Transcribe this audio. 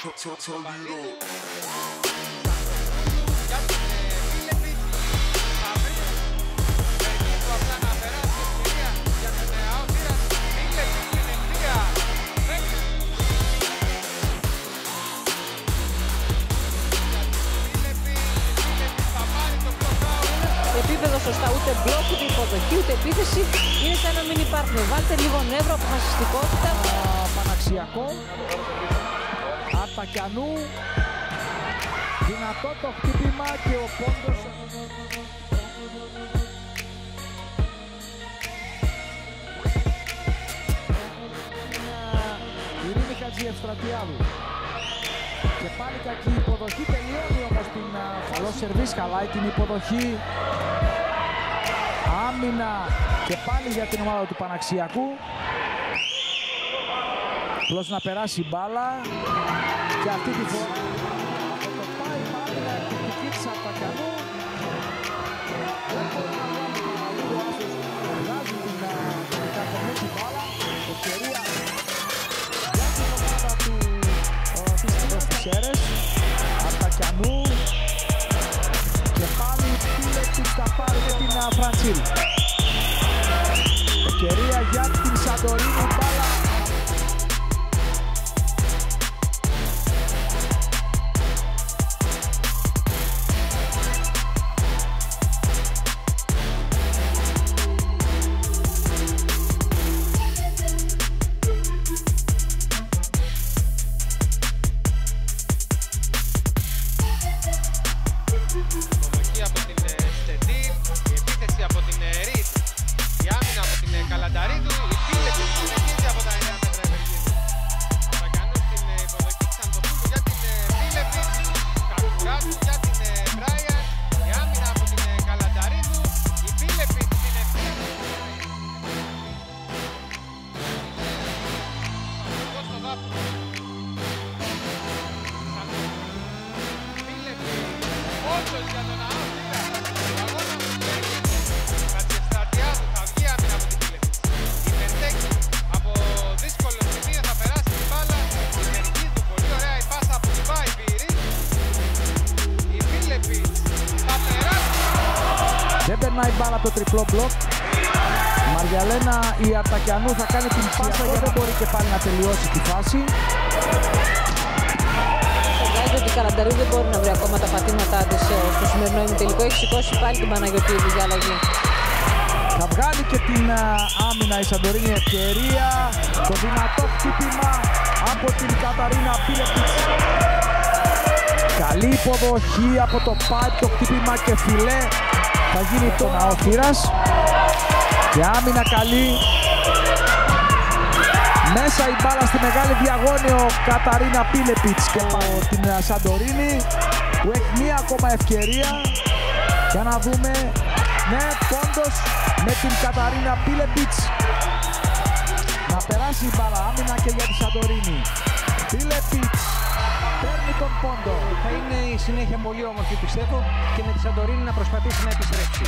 turn it up. Για την ε, Φίλεπιτ θα βρει μερική του απλά να περάσει ευκαιρία για τον ε, Αόθυρας. Φίλεπιτ στην ευθεία. Μέχρι Φίλεπιτ, Φίλεπιτ θα πάρει το block out. επίπεδο σωστά, ούτε μπλοκ, ούτε υποδοχή, ούτε επίθεση. Είναι σαν να μην υπάρχουν. Βάλτε λίγο νεύρο, αποφασιστικότητα. Παναξιακό. Αρτακιανού. Δυνατό το χτύπημα και ο πόντος. Ειρήνη Χατζιευστρατιάδου. Και πάλι κακή υποδοχή. Τελειώνει όμως την... α, Καλό σερβίς, χαλάει την υποδοχή. Άμυνα και πάλι για την ομάδα του Παναξιακού. Απλώς να περάσει η μπάλα και αυτή τη φορά το πάει πάλι να εκδικητική της Αρτακιανού. Δεν μπορεί να βγάλει τον Αλίδη άσος, βγάζει την α, την κακομή την μπάλα. Ευκαιρία για την ομάδα του α, της Τιμάς της Σέρες. Αρτακιανού και πάλι Φίλεψης θα πάρει και την α, Φραντσίλ. Ευκαιρία για την Σαντορίνη μπάλα από το τριπλό μπλοκ. Η Μαριαλένα η Αρτακιανού θα κάνει την πάσα γιατί δεν μπορεί και πάλι να τελειώσει τη φάση. Φαντάζομαι ότι η Καλανταρίου δεν μπορεί να βρει ακόμα τα πατήματά της στο σημερινό ημιτελικό. Έχει σηκώσει πάλι την Παναγιωτήδη για αλλαγή. Θα βγάλει και την α, άμυνα η Σαντορίνη ευκαιρία. Το δυνατό χτύπημα από την Καταρίνα Πίλεπιτς. Καλή υποδοχή από το πάι, το χτύπημα και φιλέ. Θα γίνει το Ναόθυρας. Και άμυνα καλή. Μέσα η μπάλα στη μεγάλη διαγώνιο Καταρίνα Πίλεπιτς και από την α, Σαντορίνη που έχει μία ακόμα ευκαιρία. Για να δούμε. Ναι πόντος με την Καταρίνα Πίλεπιτς. Να περάσει η μπάλα άμυνα και για τη Σαντορίνη. Πίλεπιτς παίρνει τον πόντο Θα είναι η συνέχεια πολύ όμορφη πιστεύω και με τη Σαντορίνη να προσπαθήσει να επιστρέψει.